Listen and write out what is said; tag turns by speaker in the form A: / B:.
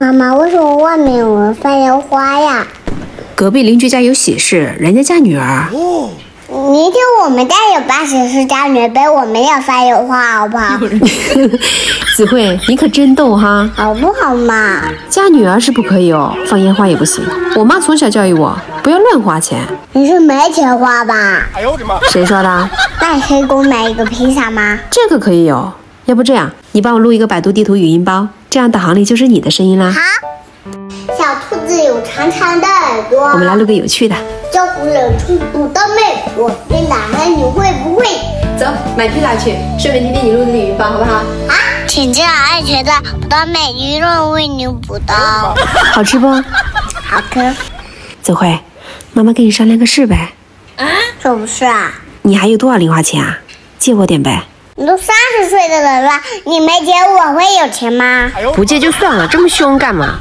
A: 妈妈，为什么外面有人放烟花呀？
B: 隔壁邻居家有喜事，人家嫁女儿。
A: 明天我们家有办喜事家女杯，我们也放烟花，好不好？
B: 子慧，你可真逗哈！
A: 好不好嘛？
B: 嫁女儿是不可以哦，放烟花也不行。我妈从小教育我，不要乱花钱。
A: 你是没钱花吧？
B: 哎呦我的妈谁说的？
A: 那你可以给我买一个披萨吗？
B: 这个可以有。要不这样，你帮我录一个百度地图语音包，这样导航里就是你的声音啦。
A: 好。小兔子有长长的耳朵。
B: 我们来录个有趣的。
A: 招呼人畜不到妹，我会打开，你会不会？
B: 走，买披萨去，顺便听听你录的语音包，好不好？
A: 啊，请进爱学的不到妹，鱼肉为你补刀。
B: 好吃不？
A: 好吃。
B: 子慧，妈妈跟你商量个事呗。
A: 啊？什么事啊？
B: 你还有多少零花钱啊？借我点呗。
A: 你都三十岁的人了，你没钱我会有钱吗？
B: 不借就算了，这么凶干嘛？